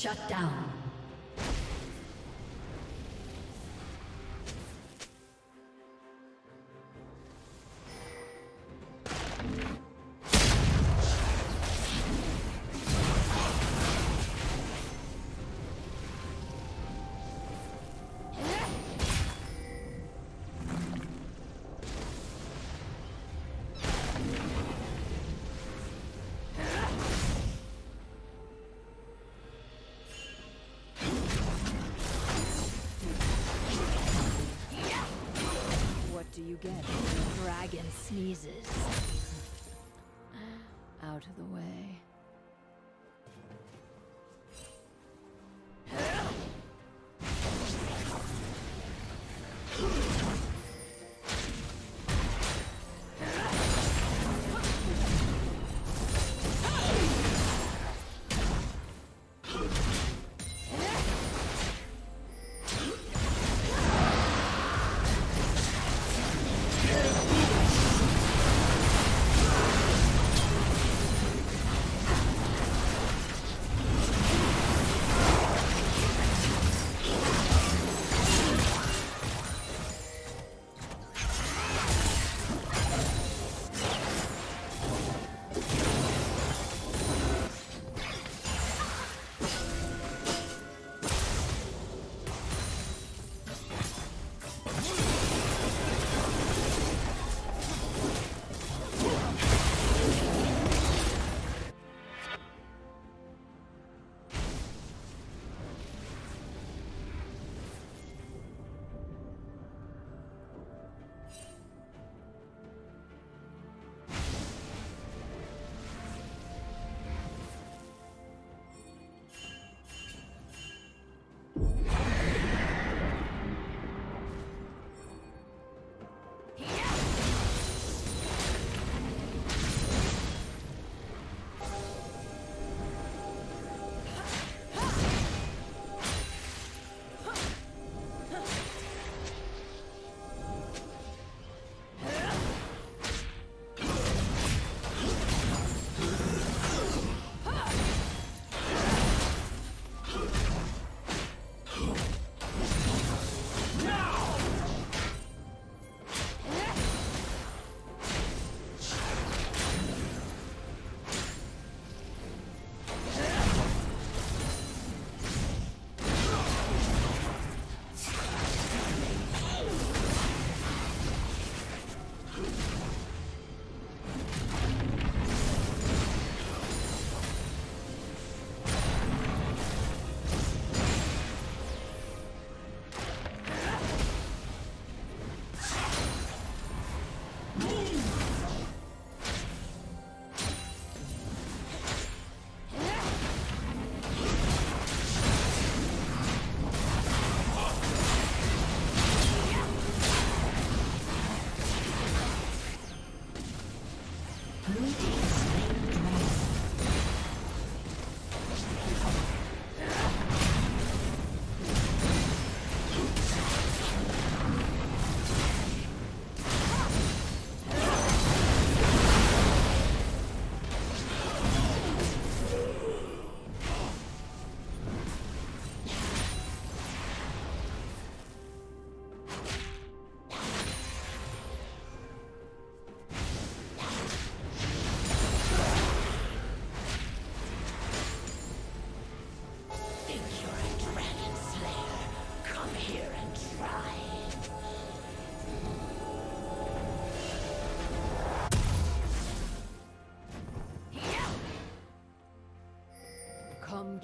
Shut down. Jesus.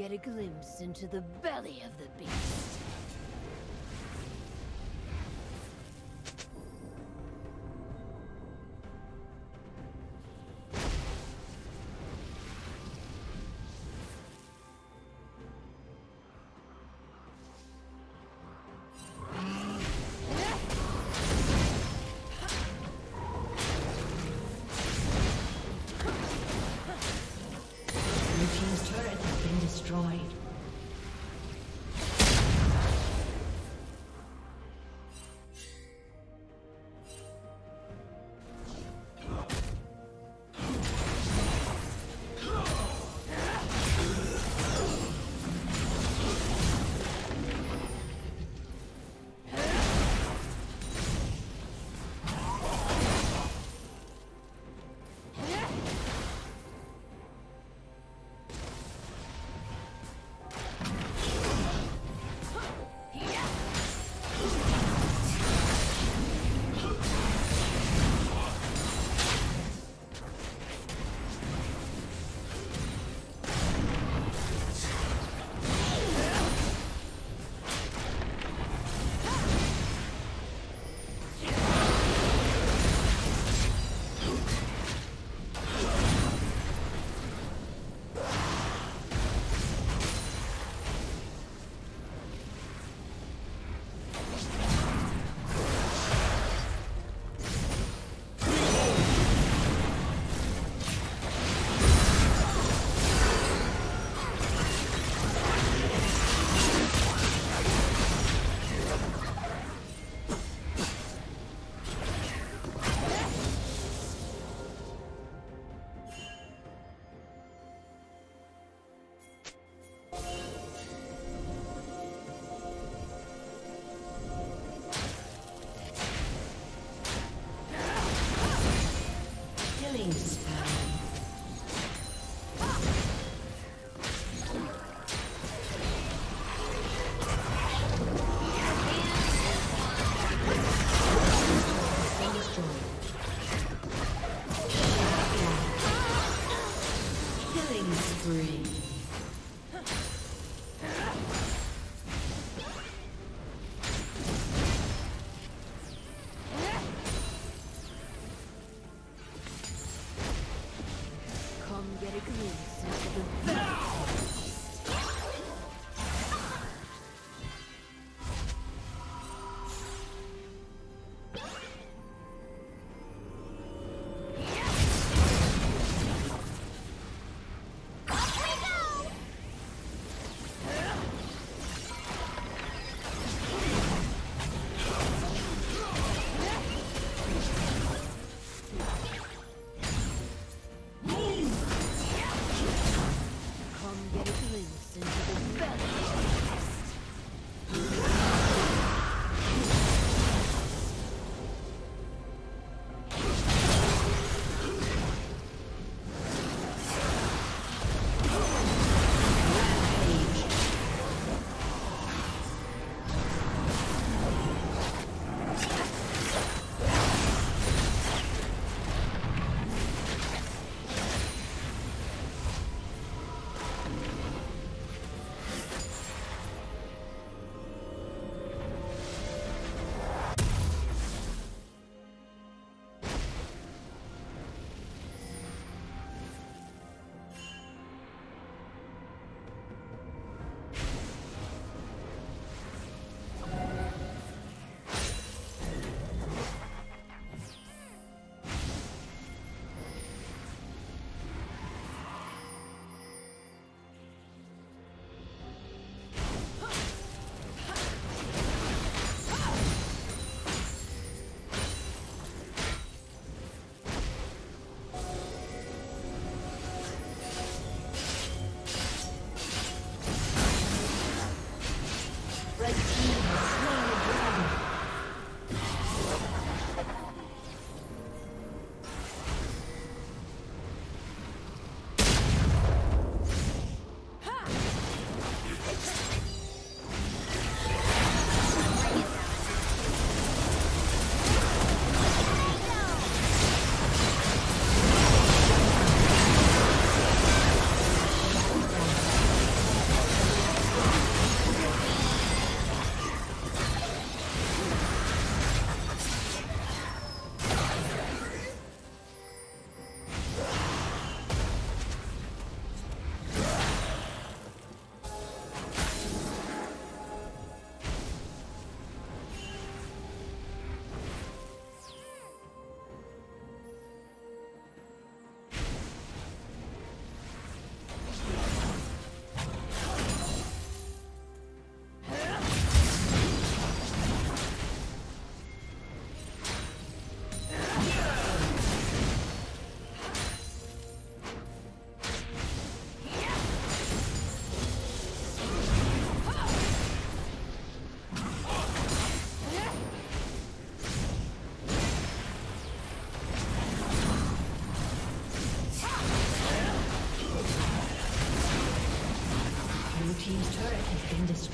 get a glimpse into the belly of the beast.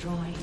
Destroyed.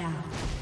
Down.